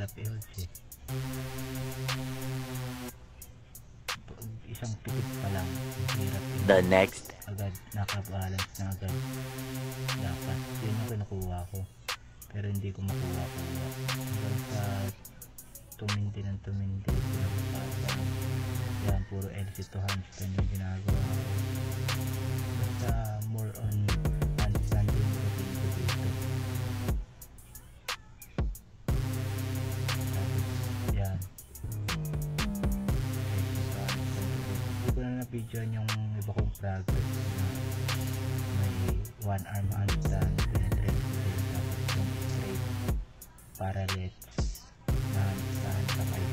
ang hirap i-holds eh. Isang pikit pa lang, ang hirap i-holds. The next. Agad nakabalance na agad. Dapat yun yung kinukuha ko. Pero hindi ko makuha-kuha hanggang sa tumindi ng tumindi yan puro LC to handstand yung ginagawa ko. Basta more on na na-videoan yung iba kong progress na may one arm handstand penetrate din tapos yung straight parallels na handstand sabay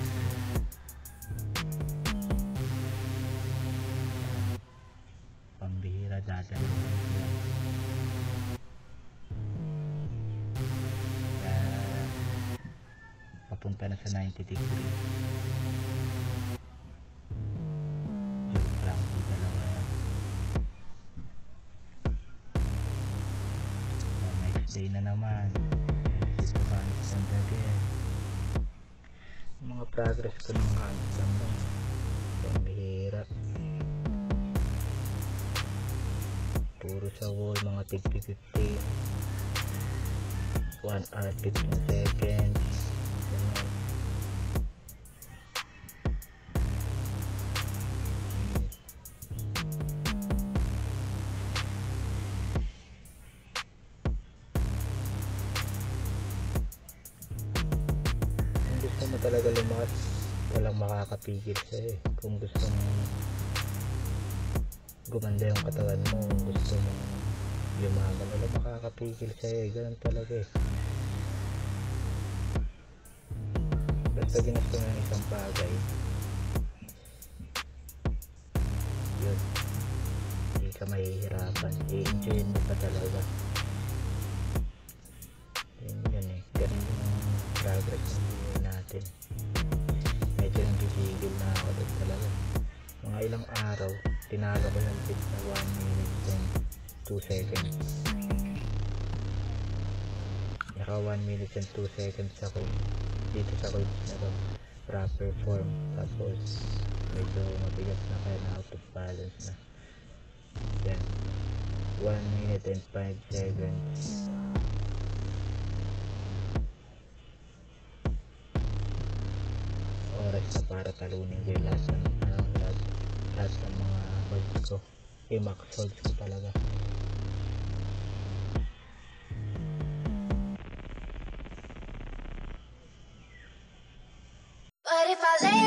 pambihira dadalo papunta na sa 90 degree So, next day na naman dito handstand again mga progress ko ng handstand lang pambihira. Puro sa wall mga tig 50 1 hour 15 seconds talaga lumakas. Walang makakapigil sa'yo eh. Kung gusto mo gumanda yung katawan mo gusto mo yumaman wala makakapigil sa'yo eh. Ganun talaga eh. Basta ginusto mo ng isang bagay. Yun. Hindi ka mahihirapan. I-enjoy mo pa talaga. Yun yun eh. Ganun yung progress buhay natin medyo nagigigil na ako mga ilang araw, tinalo ko yung pitch na 1 minute and 2 seconds. Naka 1 minute and 2 seconds ako dito sa coins na to. Proper form. Tapos, medyo mabigat na kaya na out of balance na. Yan. 1 minute and 5 seconds. Para talunin ko yung lahat ng, ano, lahat, lahat ng mga holds ko. Yung max holds ko talaga. But if I lay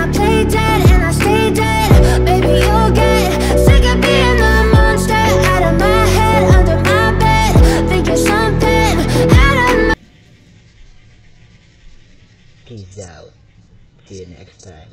birthday